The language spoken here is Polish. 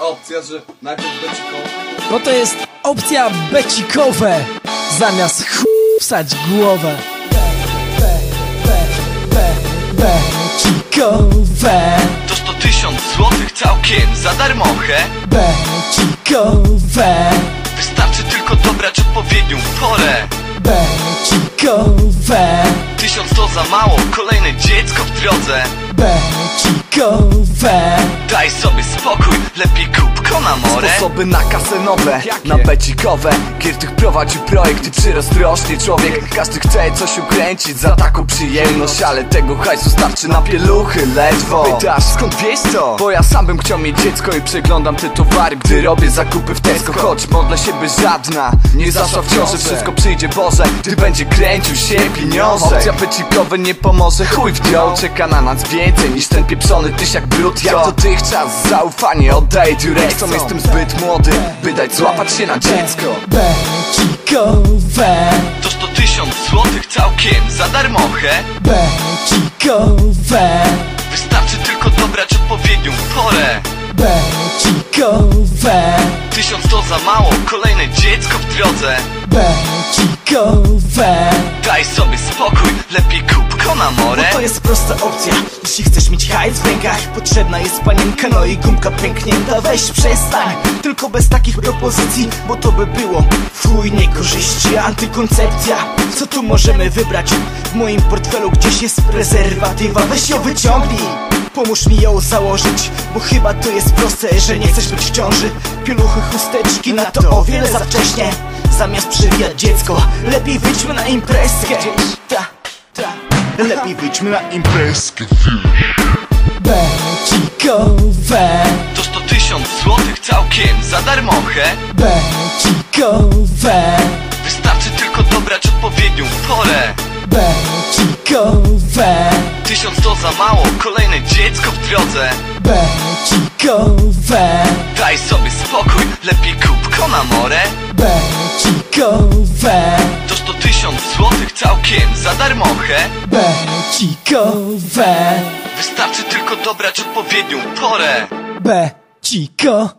opcja, że najpierw becikowe? Bo to jest opcja becikowe Zamiast ch... wsać głowę. Be, be, be, be, becikowe. To 100 tysiąc złotych całkiem za darmochę Becikowe. Wystarczy tylko dobrać odpowiednią porę. Becikowe. Tysiąc to za mało, kolejne dziecko w drodze. Becikowe. Daj sobie spokój, lepiej kup konamorę Sposoby na kasenowe, na becikowe. Giertych prowadzi projekt i przyrost rośnie człowiek. Każdy chce coś ukręcić za taką przyjemność Ale tego hajsu starczy na pieluchy ledwo. Pytasz skąd wiesz to? Bo ja sam bym chciał mieć dziecko i przeglądam te towary Gdy robię zakupy w Tesco. Choć modlę się by żadna nie zaszła w ciąży. Wszystko przyjdzie Boże, gdy będzie kręcił się pieniądze. Opcja becikowe nie pomoże, chuj w nią Czeka na nas więcej niż ten pieprzony tysiak brud Jak dotychczas zaufanie oddaję Durexom Jestem zbyt młody, by dać złapać się na dziecko. Becikowe. To 100 tysiąc złotych całkiem za darmochę Becikowe. Wystarczy tylko dobrać odpowiednią porę. Becikowe. Tysiąc to za mało, kolejne dziecko w drodze. Becikowe. Daj sobie spokój, lepiej kup konamorę To jest prosta opcja. Jeśli chcesz mieć hajs w rękach Potrzebna jest panienka, no i gumka pęknięta. Weź przestań, tylko bez takich propozycji Bo to by było fuj niekorzyści Antykoncepcja, co tu możemy wybrać? W moim portfelu gdzieś jest prezerwatywa. Weź ją wyciągnij. Pomóż mi ją założyć, bo chyba to jest proste, że nie chcesz być w ciąży. Pieluchy, chusteczki, na to o wiele za wcześnie. Zamiast przywijać dziecko, lepiej wyjdźmy na imprezkę. Ta, ta, lepiej wyjdźmy na imprezkę Becikowe. To 100 tysiąc złotych całkiem za darmochę Becikowe. Wystarczy tylko dobrać odpowiednią porę. Becikowe. Tysiąc to za mało, kolejne dziecko w drodze. Becikowe. Daj sobie spokój, lepiej kup konamorę Becikowe całkiem za darmochę Becikowe. Wystarczy tylko dobrać odpowiednią porę. Becikowe